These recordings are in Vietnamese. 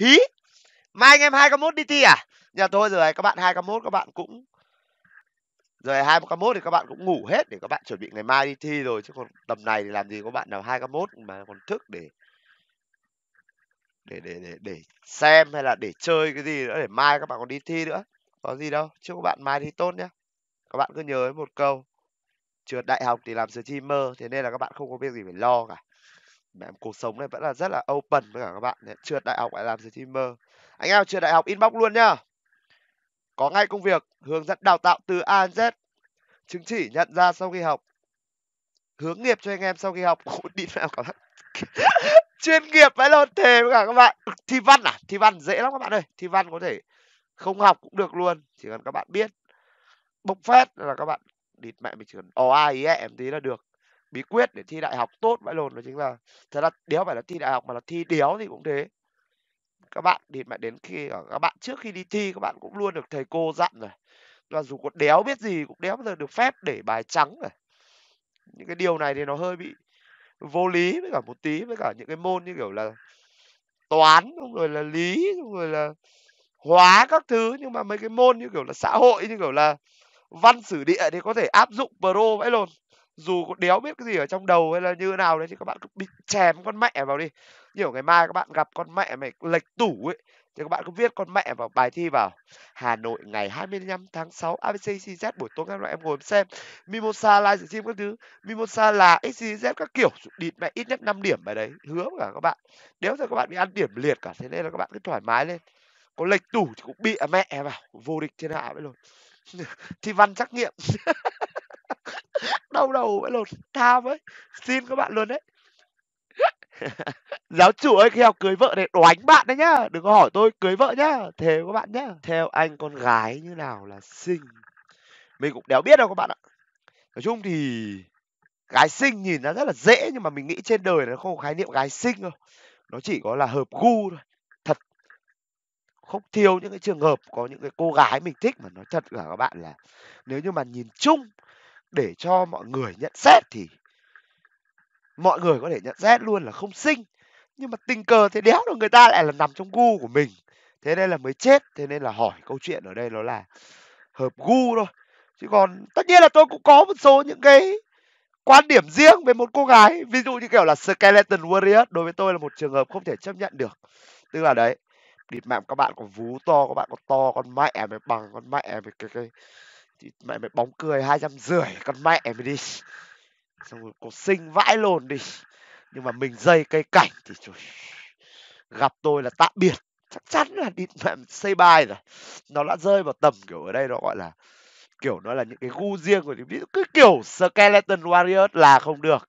hí? Mai anh em hai k mốt đi thi à? Nhà thôi rồi các bạn hai k mốt, các bạn cũng rồi hai k mốt thì các bạn cũng ngủ hết để các bạn chuẩn bị ngày mai đi thi rồi, chứ còn tầm này thì làm gì có bạn nào hai k mốt mà còn thức để để để để để xem hay là để chơi cái gì nữa, để mai các bạn còn đi thi nữa. Có gì đâu, chúc các bạn mai thi tốt nhé các bạn cứ nhớ một câu, trượt đại học thì làm streamer, thế nên là các bạn không có việc gì phải lo cả mẹ, cuộc sống này vẫn là rất là open với cả các bạn trượt đại học lại làm streamer anh em, trượt đại học inbox luôn nhá. Có ngay công việc, hướng dẫn đào tạo từ A đến Z. Chứng chỉ nhận ra sau khi học. Hướng nghiệp cho anh em sau khi học. Đi nào các bạn. Chuyên nghiệp phải lột thề với cả các bạn. Thi văn à? Thi văn dễ lắm các bạn ơi. Thi văn có thể không học cũng được luôn. Chỉ cần các bạn biết. Bốc phét là các bạn, địt mẹ mình chỉ cần ò ai ý em tí là được bí quyết để thi đại học tốt vãi lồn đó chính là, thật ra đéo phải là thi đại học mà là thi đéo thì cũng thế. Các bạn thì mà đến khi ở các bạn trước khi đi thi các bạn cũng luôn được thầy cô dặn rồi. Là dù có đéo biết gì cũng đéo bao giờ được phép để bài trắng rồi. Những cái điều này thì nó hơi bị vô lý với cả một tí, với cả những cái môn như kiểu là toán, xong rồi là lý, xong rồi là hóa các thứ. Nhưng mà mấy cái môn như kiểu là xã hội, như kiểu là văn sử địa thì có thể áp dụng pro vãi lồn dù có đéo biết cái gì ở trong đầu hay là như nào đấy thì các bạn cứ bị chèm con mẹ vào đi. Nhiều ngày mai các bạn gặp con mẹ mày lệch tủ ấy, thì các bạn cứ viết con mẹ vào bài thi vào. Hà Nội, ngày 25 tháng 6 ABC CZ buổi tối ngày em ngồi xem. Mimosa live stream các thứ. Mimosa là XYZ các kiểu. Địt mẹ ít nhất 5 điểm bài đấy. Hứa cả các bạn. Nếu giờ các bạn bị ăn điểm liệt cả, thế nên là các bạn cứ thoải mái lên. Có lệch tủ thì cũng bị mẹ vào. Vô địch thiên hạ với luôn. Thi văn trắc nghiệm. đau đầu vậy lột tham ấy, xin các bạn luôn đấy. Giáo chủ ơi khi học cưới vợ này đánh bạn đấy nhá. Đừng có hỏi tôi cưới vợ nhá. Thế các bạn nhá. Theo anh con gái như nào là xinh? Mình cũng đéo biết đâu các bạn ạ. Nói chung thì gái xinh nhìn nó rất là dễ nhưng mà mình nghĩ trên đời nó không có khái niệm gái xinh đâu. Nó chỉ có là hợp gu thôi. Thật. Không thiếu những cái trường hợp có những cái cô gái mình thích mà nói thật là các bạn là nếu như mà nhìn chung để cho mọi người nhận xét thì mọi người có thể nhận xét luôn là không xinh. Nhưng mà tình cờ thế đéo được người ta lại là nằm trong gu của mình. Thế nên là mới chết. Thế nên là hỏi câu chuyện ở đây nó là hợp gu thôi. Chứ còn tất nhiên là tôi cũng có một số những cái quan điểm riêng về một cô gái. Ví dụ như kiểu là skeleton warrior. Đối với tôi là một trường hợp không thể chấp nhận được. Tức là đấy địt mẹ các bạn có vú to các bạn có to con mẹ mày bằng con mẹ mày cái cái thì mẹ mày bóng cười hai trăm rưỡi, con mẹ mày đi. Xong rồi có sinh vãi lồn đi. Nhưng mà mình dây cây cảnh thì trời gặp tôi là tạm biệt. Chắc chắn là đi mẹ xây bài rồi. Nó đã rơi vào tầm kiểu ở đây nó gọi là, kiểu nó là những cái gu riêng của ví dụ cứ kiểu skeleton warriors là không được.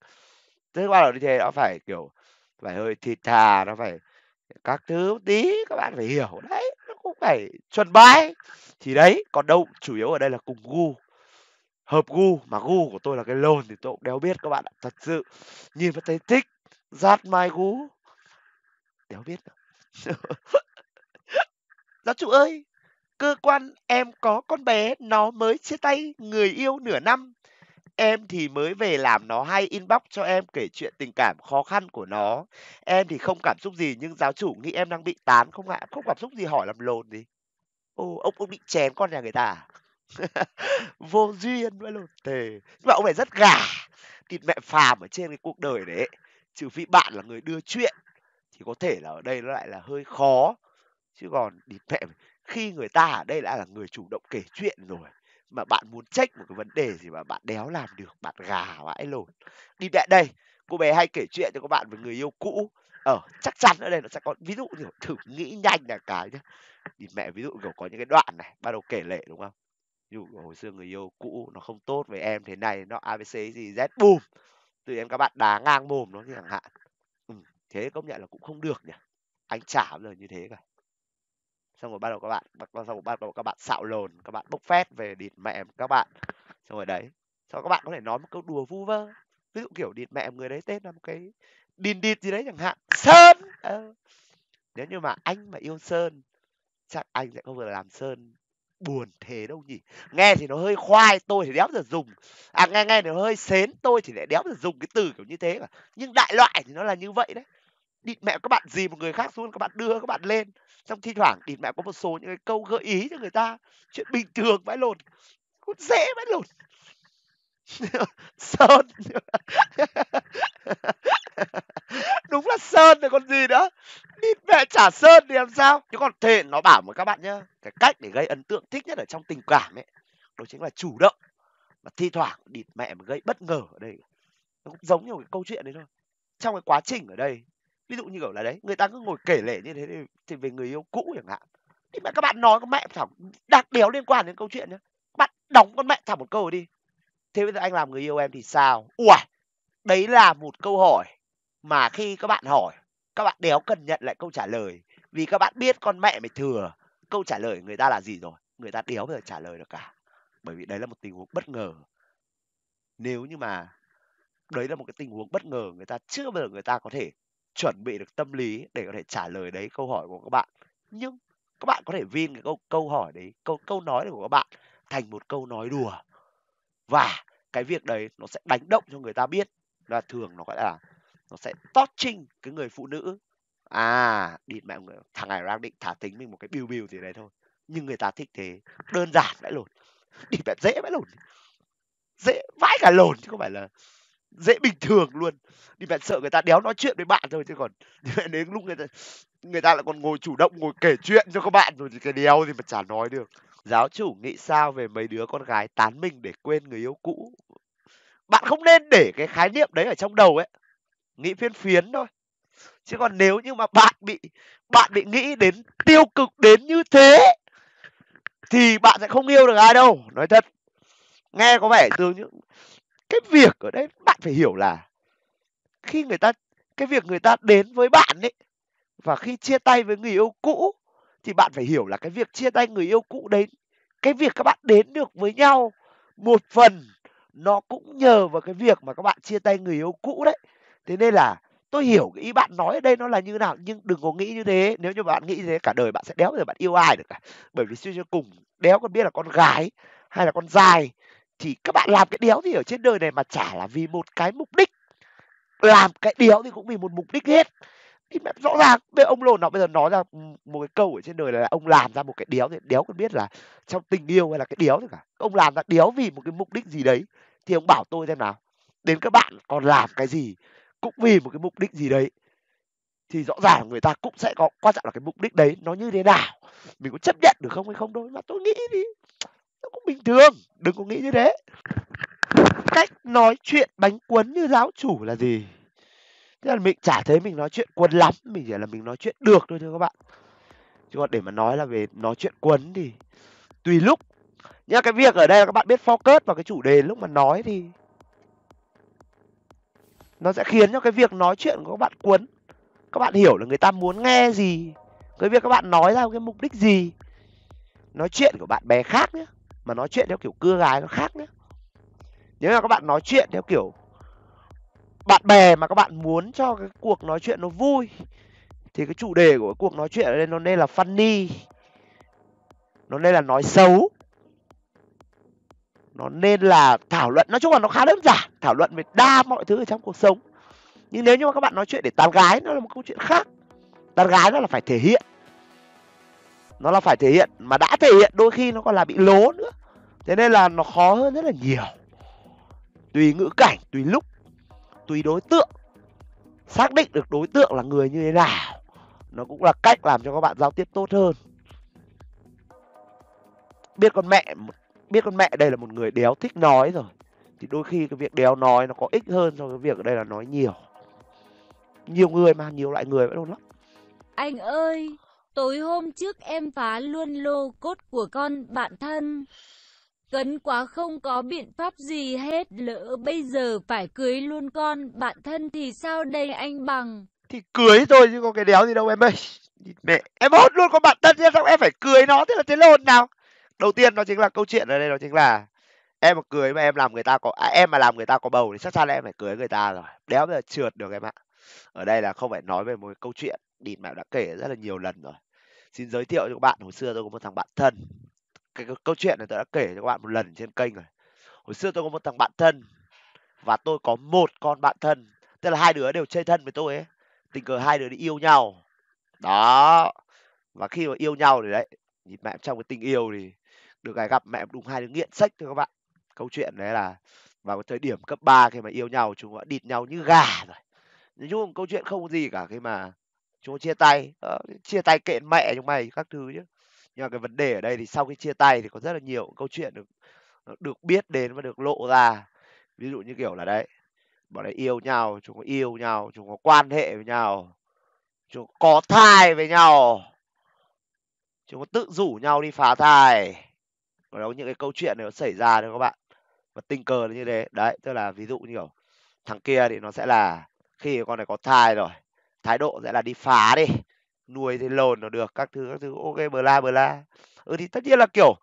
Thế qua đầu như thế nó phải kiểu, phải hơi thịt thà, nó phải các thứ tí, các bạn phải hiểu. Đấy phải chuẩn bái thì đấy, còn đâu, chủ yếu ở đây là cùng gu. Hợp gu, mà gu của tôi là cái lồn thì tôi cũng đéo biết các bạn ạ, thật sự. Nhìn vào thấy thích giạt mai gu. Đéo biết giáo chủ ơi, cơ quan em có con bé nó mới chia tay người yêu nửa năm em thì mới về làm nó hay inbox cho em kể chuyện tình cảm khó khăn của nó. Em thì không cảm xúc gì, nhưng giáo chủ nghĩ em đang bị tán không ạ? Không cảm xúc gì hỏi làm lồn gì? Ô ông ông bị chém con nhà người ta à? vô duyên với lồn thề nhưng mà ông này rất gà. Thịt mẹ phàm ở trên cái cuộc đời đấy trừ phi bạn là người đưa chuyện, thì có thể là ở đây nó lại là hơi khó. Chứ còn địt mẹ, khi người ta ở đây đã là người chủ động kể chuyện rồi mà bạn muốn trách một cái vấn đề gì mà bạn đéo làm được bạn gà vãi lồn đi lại đây cô bé hay kể chuyện cho các bạn về người yêu cũ. Ở ờ, chắc chắn ở đây nó sẽ có ví dụ kiểu thử nghĩ nhanh là cái nhá. Thì mẹ ví dụ kiểu có những cái đoạn này bắt đầu kể lệ đúng không? Ví dụ hồi xưa người yêu cũ nó không tốt với em thế này nó abc gì z bùm từ em các bạn đá ngang mồm nó chẳng hạn. Ừ, thế công nhận là cũng không được nhỉ. Anh chả bao giờ như thế cả xong rồi bắt đầu các bạn xong rồi bắt đầu các bạn xạo lồn các bạn bốc phét về địt mẹ các bạn. Xong rồi đấy sau các bạn có thể nói một câu đùa vu vơ. Ví dụ kiểu địt mẹ người đấy tên là một cái đìn địt gì đấy chẳng hạn. Sơn! À. nếu như mà anh mà yêu sơn, chắc anh sẽ không vừa làm sơn buồn thế đâu nhỉ. Nghe thì nó hơi khoai, tôi thì đéo giờ dùng. À nghe nghe thì nó hơi xến, tôi thì lại đéo giờ dùng cái từ kiểu như thế mà. Nhưng đại loại thì nó là như vậy đấy địt mẹ các bạn dìm một người khác xuống các bạn đưa các bạn lên. Xong thi thoảng địt mẹ có một số những cái câu gợi ý cho người ta. Chuyện bình thường vãi lột cũng dễ vãi lột sơn. Đúng là sơn rồi, còn gì nữa? Địt mẹ trả sơn thì làm sao? Chứ còn thề nó bảo với các bạn nhá, cái cách để gây ấn tượng thích nhất ở trong tình cảm ấy, đó chính là chủ động. Mà thi thoảng địt mẹ mà gây bất ngờ ở đây, nó cũng giống như một cái câu chuyện đấy thôi. Trong cái quá trình ở đây ví dụ như kiểu là đấy người ta cứ ngồi kể lể như thế thì, thì về người yêu cũ chẳng hạn. Thì mẹ các bạn nói con mẹ thẳng đặc đéo liên quan đến câu chuyện nhá. Bạn đóng con mẹ thẳng một câu đi. Thế bây giờ anh làm người yêu em thì sao? Ui đấy là một câu hỏi mà khi các bạn hỏi các bạn đéo cần nhận lại câu trả lời. Vì các bạn biết con mẹ mày thừa câu trả lời người ta là gì rồi người ta đéo bao giờ trả lời được cả. Bởi vì đấy là một tình huống bất ngờ. Nếu như mà đấy là một cái tình huống bất ngờ người ta chưa bao giờ người ta có thể chuẩn bị được tâm lý để có thể trả lời đấy câu hỏi của các bạn. Nhưng các bạn có thể viên cái câu câu hỏi đấy, câu câu nói của các bạn thành một câu nói đùa. Và cái việc đấy nó sẽ đánh động cho người ta biết là thường nó gọi là, nó sẽ touching cái người phụ nữ. À đi mẹ người, thằng này đang định thả tính mình một cái biu biu gì đấy thôi. Nhưng người ta thích thế, đơn giản vãi lồn đi mẹ dễ vãi lồn dễ vãi cả lồn chứ không phải là dễ bình thường luôn. Đi mẹ sợ người ta đéo nói chuyện với bạn thôi chứ còn mẹ đến lúc người ta người ta lại còn ngồi chủ động ngồi kể chuyện cho các bạn rồi thì cái đéo gì mà chả nói được. Giáo chủ nghĩ sao về mấy đứa con gái tán mình để quên người yêu cũ? Bạn không nên để cái khái niệm đấy ở trong đầu ấy. Nghĩ phiên phiến thôi. Chứ còn nếu như mà bạn bị bạn bị nghĩ đến, tiêu cực đến như thế, thì bạn sẽ không yêu được ai đâu. Nói thật. Nghe có vẻ từ những cái việc ở đây bạn phải hiểu là khi người ta, cái việc người ta đến với bạn ấy và khi chia tay với người yêu cũ thì bạn phải hiểu là cái việc chia tay người yêu cũ đấy, cái việc các bạn đến được với nhau một phần nó cũng nhờ vào cái việc mà các bạn chia tay người yêu cũ đấy. Thế nên là tôi hiểu cái ý bạn nói ở đây nó là như nào, nhưng đừng có nghĩ như thế. Nếu như bạn nghĩ như thế, cả đời bạn sẽ đéo bao giờ bạn yêu ai được cả. Bởi vì suy cho cùng, đéo còn biết là con gái hay là con dài thì các bạn làm cái đéo gì ở trên đời này mà chả là vì một cái mục đích. Làm cái đéo thì cũng vì một mục đích hết. Thì mẹ rõ ràng bây ông lồn nó bây giờ nói ra một cái câu ở trên đời là ông làm ra một cái đéo thì đéo còn biết là trong tình yêu hay là cái đéo gì cả. Ông làm ra đéo vì một cái mục đích gì đấy. Thì ông bảo tôi xem nào, đến các bạn còn làm cái gì cũng vì một cái mục đích gì đấy, thì rõ ràng người ta cũng sẽ có, quan trọng là cái mục đích đấy nó như thế nào. Mình có chấp nhận được không hay không thôi, mà tôi nghĩ thì bình thường, đừng có nghĩ như thế. Cách nói chuyện bánh quấn như giáo chủ là gì? Thế là mình chả thấy mình nói chuyện quấn lắm, mình chỉ là mình nói chuyện được thôi thưa các bạn. Chứ còn để mà nói là về nói chuyện quấn thì tùy lúc. Nhá, cái việc ở đây là các bạn biết focus vào cái chủ đề lúc mà nói thì nó sẽ khiến cho cái việc nói chuyện của các bạn quấn các bạn hiểu là người ta muốn nghe gì, cái việc các bạn nói ra cái mục đích gì, nói chuyện của bạn bè khác nhé mà nói chuyện theo kiểu cưa gái nó khác nhé nếu mà các bạn nói chuyện theo kiểu bạn bè mà các bạn muốn cho cái cuộc nói chuyện nó vui, thì cái chủ đề của cái cuộc nói chuyện ở đây nó nên là funny, nó nên là nói xấu, nó nên là thảo luận, nói chung là nó khá đơn giản, thảo luận về đa mọi thứ ở trong cuộc sống. Nhưng nếu như mà các bạn nói chuyện để tán gái, nó là một câu chuyện khác. Tán gái nó là phải thể hiện nó là phải thể hiện, mà đã thể hiện đôi khi nó còn là bị lố nữa. Thế nên là nó khó hơn rất là nhiều. Tùy ngữ cảnh, tùy lúc, tùy đối tượng. Xác định được đối tượng là người như thế nào. Nó cũng là cách làm cho các bạn giao tiếp tốt hơn. Biết con mẹ, biết con mẹ đây là một người đéo thích nói rồi. Thì đôi khi cái việc đéo nói nó có ích hơn so với việc ở đây là nói nhiều. Nhiều người mà, nhiều loại người vẫn luôn lắm. Anh ơi! Tối hôm trước em phá luôn lô cốt của con bạn thân. Cấn quá không có biện pháp gì hết lỡ bây giờ phải cưới luôn con bạn thân thì sao đây anh bằng? Thì cưới thôi chứ có cái đéo gì đâu em ơi. Mẹ em hốt luôn con bạn thân chứ sao em phải cưới nó thế là thế lộn nào. Đầu tiên nó chính là câu chuyện ở đây nó chính là em mà cưới mà em làm người ta có à, em mà làm người ta có bầu thì chắc chắn là em phải cưới người ta rồi. Đéo bây giờ trượt được em ạ. Ở đây là không phải nói về một cái câu chuyện Đìn mẹ đã kể rất là nhiều lần rồi xin giới thiệu cho các bạn hồi xưa tôi có một thằng bạn thân. Cái, cái câu chuyện này tôi đã kể cho các bạn một lần trên kênh rồi. Hồi xưa tôi có một thằng bạn thân và tôi có một con bạn thân tức là hai đứa đều chơi thân với tôi ấy. Tình cờ hai đứa đi yêu nhau. Đó. Và khi mà yêu nhau thì đấy nhìn mẹ trong cái tình yêu thì được cái gặp mẹ đúng hai đứa nghiện sách thôi các bạn. Câu chuyện đấy là vào cái thời điểm cấp 3 khi mà yêu nhau chúng đã địt nhau như gà rồi. Nói chung câu chuyện không có gì cả khi mà chúng chia tay đó, chia tay kệ mẹ chúng mày các thứ chứ nhưng mà cái vấn đề ở đây thì sau khi chia tay thì có rất là nhiều câu chuyện được được biết đến và được lộ ra. Ví dụ như kiểu là đấy bọn ấy yêu nhau chúng có yêu nhau chúng có quan hệ với nhau chúng có thai với nhau chúng có tự rủ nhau đi phá thai. Và đó những cái câu chuyện này nó xảy ra đấy các bạn. Và tình cờ là như thế. Đấy tức là ví dụ như kiểu thằng kia thì nó sẽ là khi con này có thai rồi thái độ sẽ là đi phá đi nuôi thì lồn nó được các thứ các thứ ok bờ la bờ la ừ thì tất nhiên là kiểu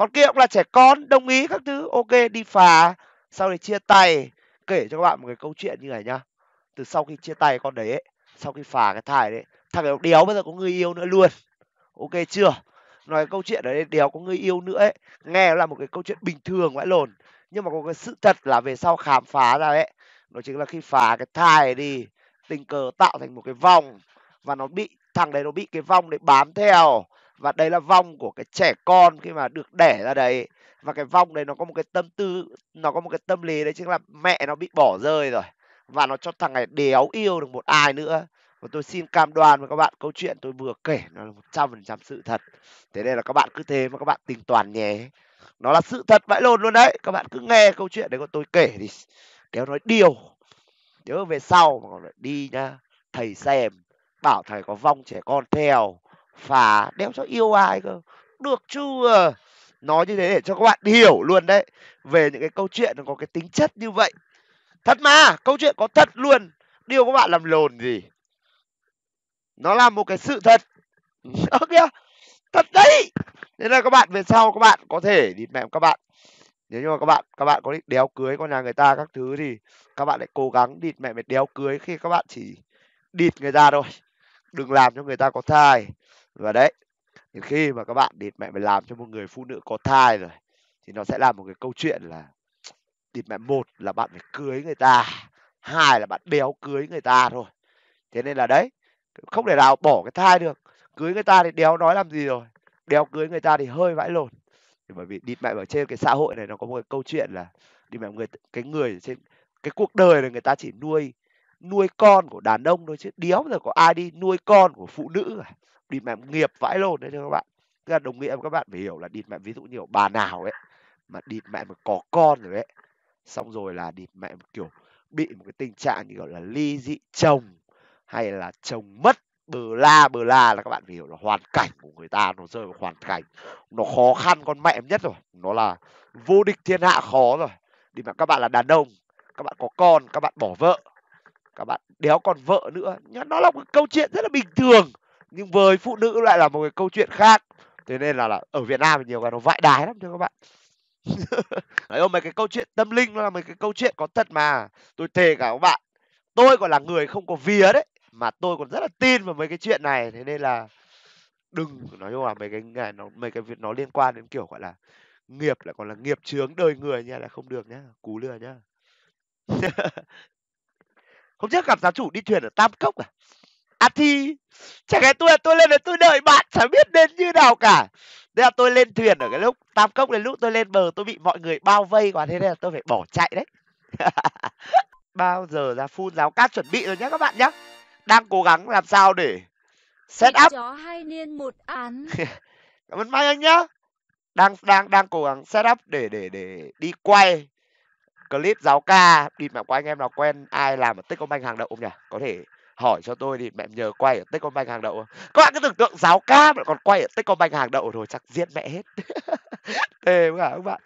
con kia cũng là trẻ con đồng ý các thứ ok đi phá. Sau đấy chia tay kể cho các bạn một cái câu chuyện như này nhá. Từ sau khi chia tay con đấy ấy, sau khi phá cái thai đấy thằng ấy đéo bây giờ có người yêu nữa luôn. Ok chưa? Nói câu chuyện đấy đéo có người yêu nữa ấy. Nghe là một cái câu chuyện bình thường vãi lồn. Nhưng mà có cái sự thật là về sau khám phá ra ấy nó chính là khi phá cái thai đi tình cờ tạo thành một cái vòng và nó bị, thằng đấy nó bị cái vòng đấy bám theo. Và đây là vong của cái trẻ con khi mà được đẻ ra đấy. Và cái vong đấy nó có một cái tâm tư, nó có một cái tâm lý đấy chính là mẹ nó bị bỏ rơi rồi. Và nó cho thằng này đéo yêu được một ai nữa. Và tôi xin cam đoan với các bạn, câu chuyện tôi vừa kể nó là một trăm phần trăm sự thật. Thế nên là các bạn cứ thế mà các bạn tính toàn nhé. Nó là sự thật vãi lồn luôn đấy. Các bạn cứ nghe câu chuyện đấy của tôi kể thì kéo nói điều nhớ về sau mà còn lại đi nha. Thầy xem, bảo thầy có vong trẻ con theo phá đeo cho yêu ai cơ. Được chưa? Nói như thế để cho các bạn hiểu luôn đấy. Về những cái câu chuyện nó có cái tính chất như vậy. Thật mà, câu chuyện có thật luôn. Điều các bạn làm lồn gì? Nó là một cái sự thật. Ok thật đấy. Nên là các bạn về sau các bạn có thể đi mẹ các bạn nếu như mà các bạn các bạn có định đéo cưới con nhà người ta các thứ thì các bạn lại cố gắng địt mẹ mày đéo cưới khi các bạn chỉ địt người ta thôi. Đừng làm cho người ta có thai. Và đấy thì khi mà các bạn địt mẹ mày làm cho một người phụ nữ có thai rồi thì nó sẽ là một cái câu chuyện là địt mẹ một là bạn phải cưới người ta, hai là bạn đéo cưới người ta thôi. Thế nên là đấy, không thể nào bỏ cái thai được. Cưới người ta thì đéo nói làm gì rồi? Đéo cưới người ta thì hơi vãi lồn bởi vì địt mẹ ở trên cái xã hội này nó có một cái câu chuyện là đi mẹ người, cái người trên, cái cuộc đời này người ta chỉ nuôi nuôi con của đàn ông thôi chứ đéo giờ có ai đi nuôi con của phụ nữ cả. Địt mẹ nghiệp vãi lồn đấy thưa các bạn. Tức là đồng nghĩa các bạn phải hiểu là địt mẹ ví dụ như bà nào ấy, mà địt mẹ mà có con rồi ấy, xong rồi là địt mẹ kiểu bị một cái tình trạng như gọi là ly dị chồng hay là chồng mất bờ la bờ la là các bạn phải hiểu là hoàn cảnh của người ta nó rơi vào hoàn cảnh nó khó khăn con mẹ nhất rồi. Nó là vô địch thiên hạ khó rồi. Đi mà các bạn là đàn ông các bạn có con các bạn bỏ vợ các bạn đéo còn vợ nữa. Nhưng nó là một câu chuyện rất là bình thường nhưng với phụ nữ lại là một cái câu chuyện khác. Thế nên là, là ở việt nam thì nhiều cái nó vãi đái lắm thưa các bạn. Đấy mấy cái câu chuyện tâm linh nó là mấy cái câu chuyện có thật mà. Tôi thề cả các bạn tôi còn là người không có vía đấy mà tôi còn rất là tin vào mấy cái chuyện này, thế nên là đừng nói chung là mấy cái ngày nó, mấy cái việc nó liên quan đến kiểu, gọi là, nghiệp, lại còn là nghiệp chướng đời người nha, là không được nhá, cú lừa nhá. Hôm trước gặp giáo chủ đi thuyền ở tam cốc à? À thì chẳng lẽ tôi tôi lên là tôi đợi bạn chẳng biết đến như nào cả. Thế là tôi lên thuyền ở cái lúc tam cốc đến lúc tôi lên bờ tôi bị mọi người bao vây quá, thế nên là tôi phải bỏ chạy đấy. Bao giờ ra phun giáo cát chuẩn bị rồi nhá các bạn nhá đang cố gắng làm sao để set up. chó hai niên một án? Cảm ơn mai anh nhá. Đang đang đang cố gắng set up để để để đi quay clip giáo ca. Đi mẹ của anh em nào quen ai làm ở techcombank hàng đậu không nhỉ? Có thể hỏi cho tôi thì mẹ nhờ quay ở techcombank hàng đậu các bạn cứ tưởng tượng giáo ca mà còn quay ở techcombank hàng đậu rồi chắc giết mẹ hết. Ê các bạn